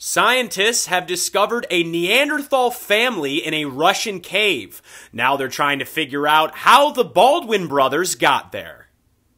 Scientists have discovered a Neanderthal family in a Russian cave. Now they're trying to figure out how the Baldwin brothers got there.